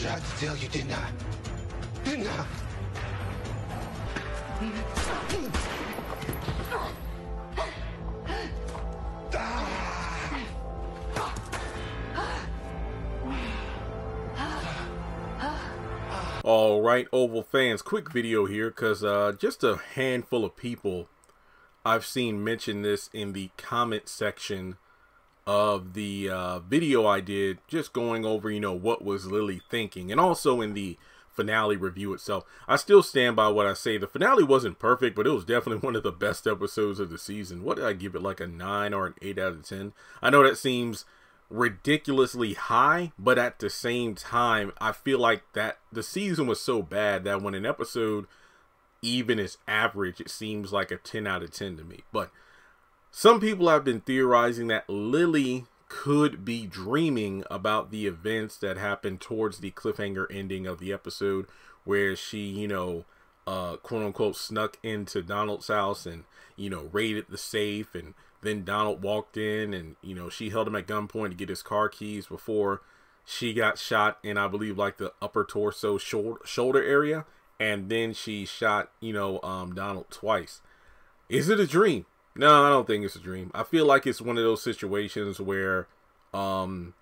have to tell you, didn't I? Didn't I? All right, Oval fans, quick video here because uh, just a handful of people I've seen mention this in the comment section of the uh, video I did, just going over, you know, what was Lilly thinking, and also in the finale review itself. I still stand by what I say. The finale wasn't perfect, but it was definitely one of the best episodes of the season. What did I give it, like a 9 or an 8 out of 10? I know that seems ridiculously high, but at the same time, I feel like that the season was so bad that when an episode even is average, it seems like a 10 out of 10 to me. But some people have been theorizing that Lilly could be dreaming about the events that happened towards the cliffhanger ending of the episode where she, you know, uh, quote unquote snuck into Donald's house and, you know, raided the safe and then Donald walked in and, you know, she held him at gunpoint to get his car keys before she got shot in, I believe, like the upper torso shoulder, shoulder area. And then she shot, you know, um, Donald twice. Is it a dream? No, I don't think it's a dream. I feel like it's one of those situations where um,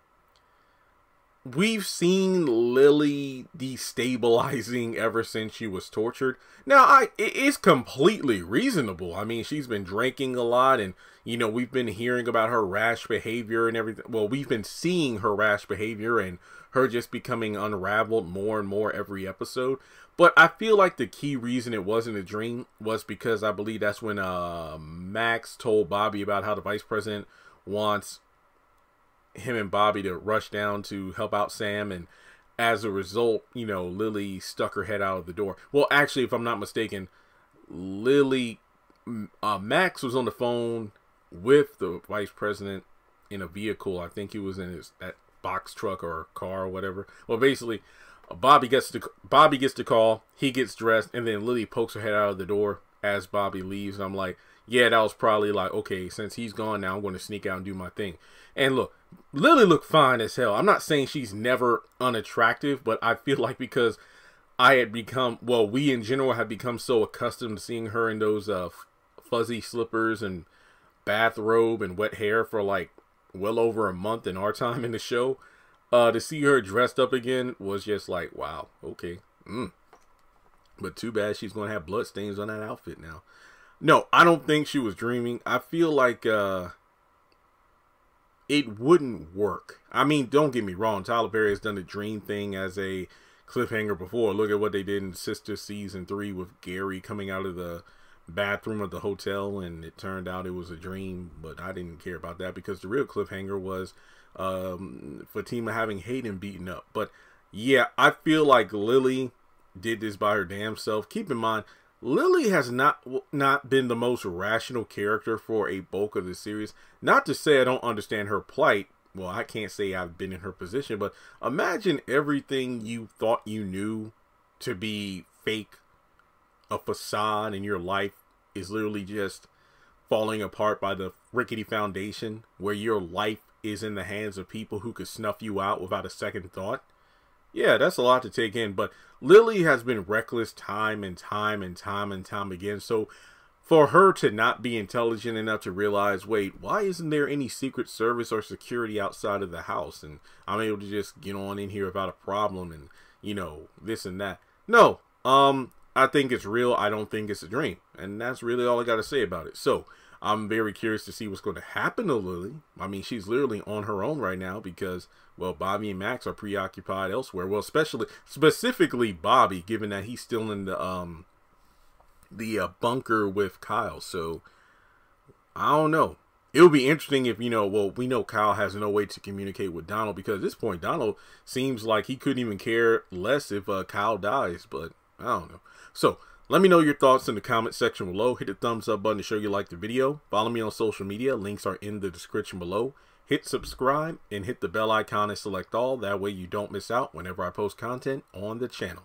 we've seen Lilly destabilizing ever since she was tortured. Now, I it is completely reasonable. I mean, she's been drinking a lot, and you know we've been hearing about her rash behavior and everything. Well, we've been seeing her rash behavior and her just becoming unraveled more and more every episode. But I feel like the key reason it wasn't a dream was because I believe that's when uh, Max told Bobby about how the vice president wants him and Bobby to rush down to help out Sam and as a result, you know, Lilly stuck her head out of the door. Well, actually, if I'm not mistaken, Lilly uh, Max was on the phone with the vice president in a vehicle. I think he was in his that box truck or car or whatever. Well, basically, Bobby gets to Bobby gets the call. He gets dressed, and then Lilly pokes her head out of the door as Bobby leaves. I'm like, yeah, that was probably like, okay, since he's gone now, I'm going to sneak out and do my thing. And look, Lilly looked fine as hell. I'm not saying she's never unattractive, but I feel like because I had become, well, we in general have become so accustomed to seeing her in those uh, fuzzy slippers and bathrobe and wet hair for like well over a month in our time in the show. Uh, to see her dressed up again was just like, wow, okay. Mm. But too bad she's going to have blood stains on that outfit now. No, I don't think she was dreaming. I feel like uh, it wouldn't work. I mean, don't get me wrong. Tyler Perry has done the dream thing as a cliffhanger before. Look at what they did in Sistas Season 3 with Gary coming out of the bathroom of the hotel and it turned out it was a dream. But I didn't care about that because the real cliffhanger was um, Fatima having Hayden beaten up. But yeah, I feel like Lilly did this by her damn self. Keep in mind, Lilly has not not been the most rational character for a bulk of the series. Not to say I don't understand her plight. Well, I can't say I've been in her position, but imagine everything you thought you knew to be fake, a facade in your life is literally just falling apart by the rickety foundation where your life is in the hands of people who could snuff you out without a second thought. Yeah, that's a lot to take in, but Lilly has been reckless time and time and time and time again. So for her to not be intelligent enough to realize, wait, why isn't there any secret service or security outside of the house? And I'm able to just get on in here without a problem and, you know, this and that. No, um, I think it's real. I don't think it's a dream. And that's really all I got to say about it. So I'm very curious to see what's going to happen to Lilly. I mean, she's literally on her own right now because, well, Bobby and Max are preoccupied elsewhere. Well, especially, specifically Bobby, given that he's still in the, um, the uh, bunker with Kyle. So, I don't know. It would be interesting if, you know, well, we know Kyle has no way to communicate with Donald because at this point, Donald seems like he couldn't even care less if uh, Kyle dies, but I don't know. So, let me know your thoughts in the comment section below. Hit the thumbs up button to show you like the video. Follow me on social media. Links are in the description below. Hit subscribe and hit the bell icon and select all. That way you don't miss out whenever I post content on the channel.